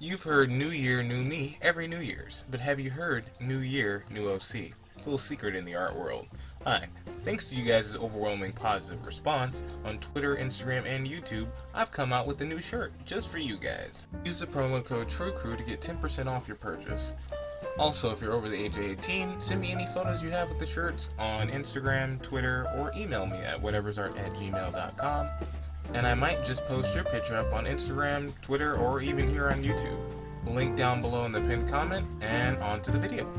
You've heard New Year, New Me every New Year's, but have you heard New Year, New OC? It's a little secret in the art world. Hi, thanks to you guys' overwhelming positive response on Twitter, Instagram, and YouTube, I've come out with a new shirt just for you guys. Use the promo code TrueCrew to get 10% off your purchase. Also, if you're over the age of 18, send me any photos you have with the shirts on Instagram, Twitter, or email me at whateversart at gmail.com. And I might just post your picture up on Instagram, Twitter, or even here on YouTube. Link down below in the pinned comment, and on to the video.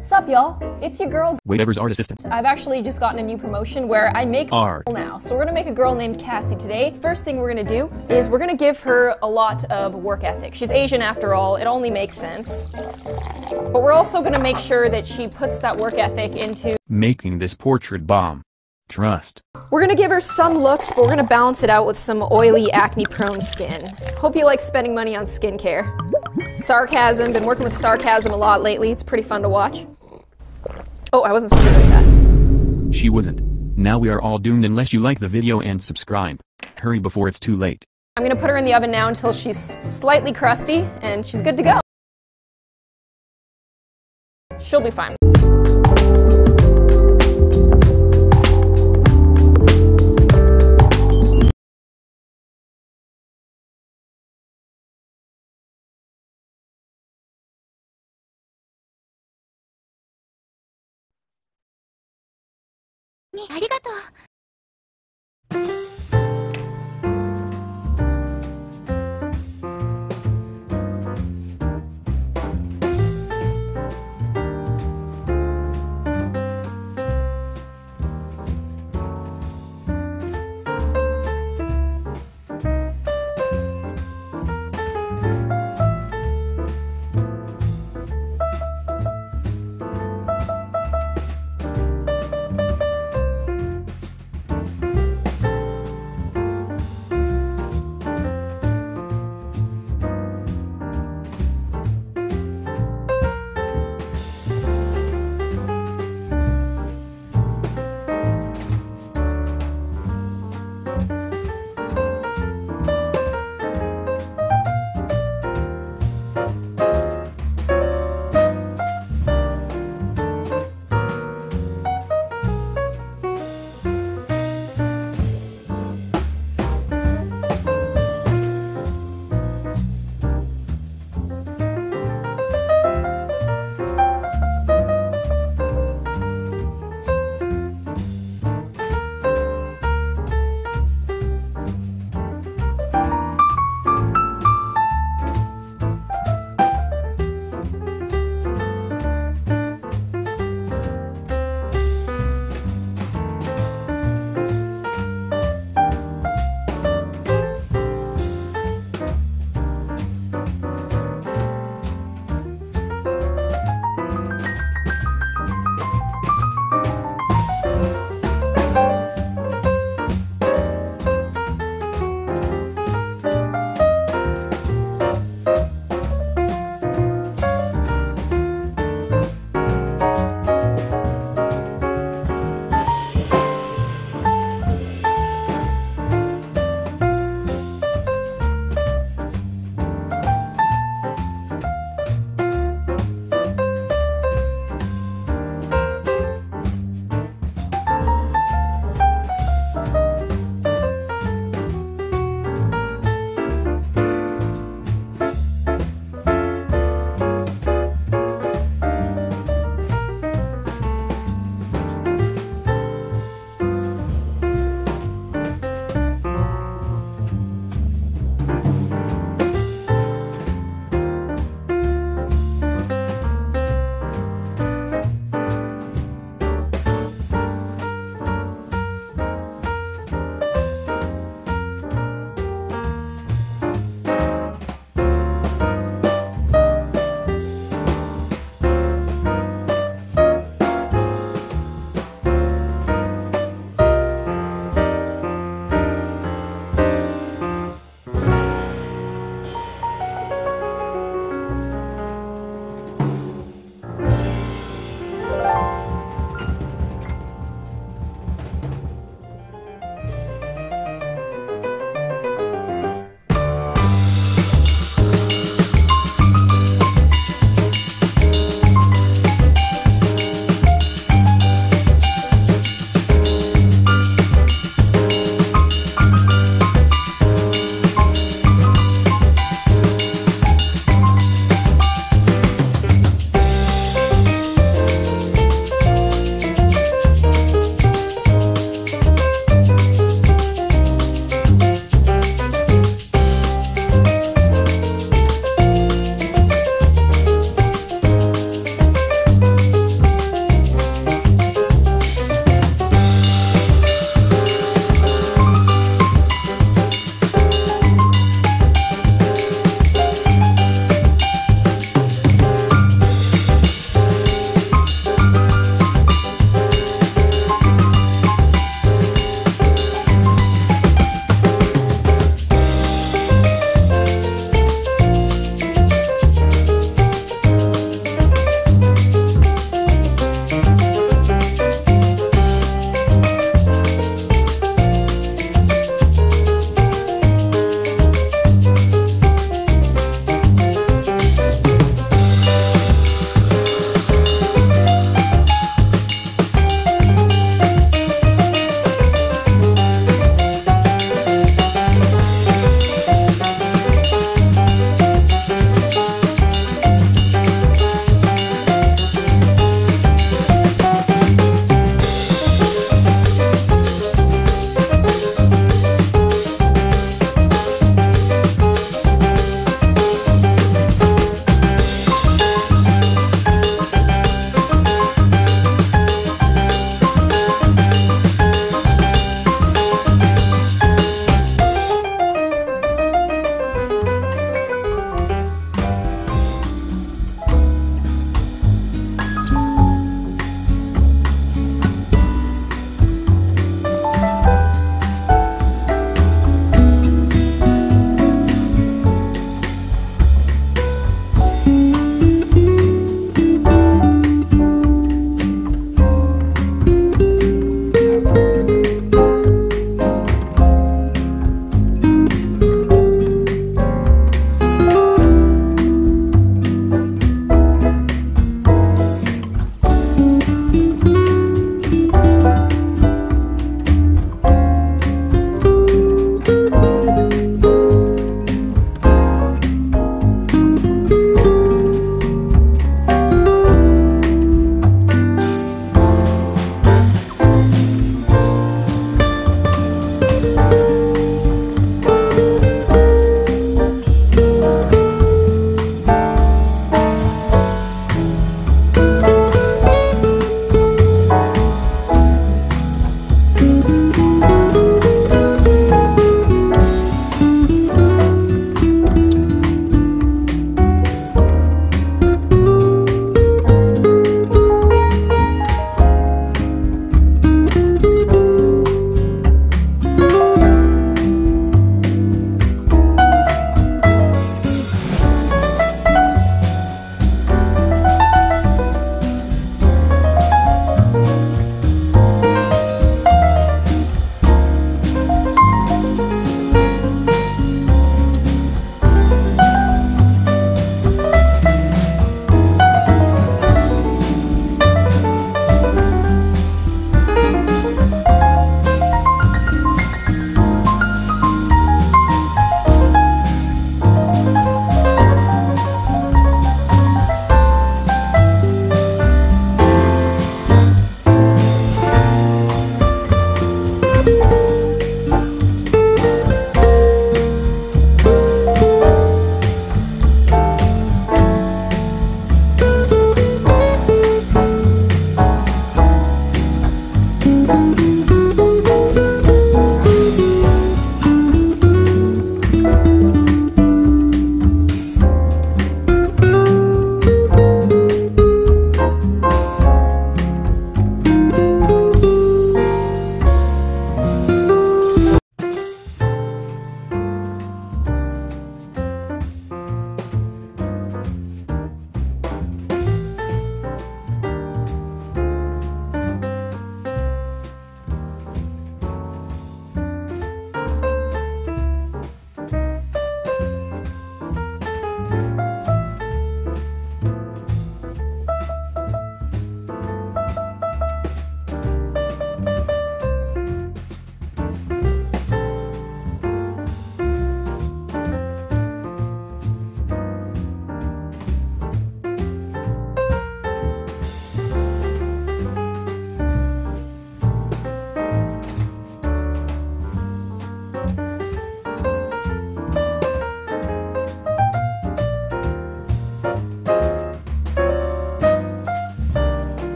Sup, y'all? It's your girl. Whatever's art assistant. I've actually just gotten a new promotion where I make Art. now. So we're gonna make a girl named Kassie today. First thing we're gonna do is we're gonna give her a lot of work ethic. She's Asian after all, it only makes sense. But we're also gonna make sure that she puts that work ethic into. Making this portrait bomb. Trust. We're gonna give her some looks, but we're gonna balance it out with some oily, acne prone skin. Hope you like spending money on skincare. Sarcasm, been working with sarcasm a lot lately. It's pretty fun to watch. Oh, I wasn't supposed to do that. She wasn't. Now we are all doomed unless you like the video and subscribe. Hurry before it's too late. I'm gonna put her in the oven now until she's slightly crusty and she's good to go. She'll be fine. ありがとう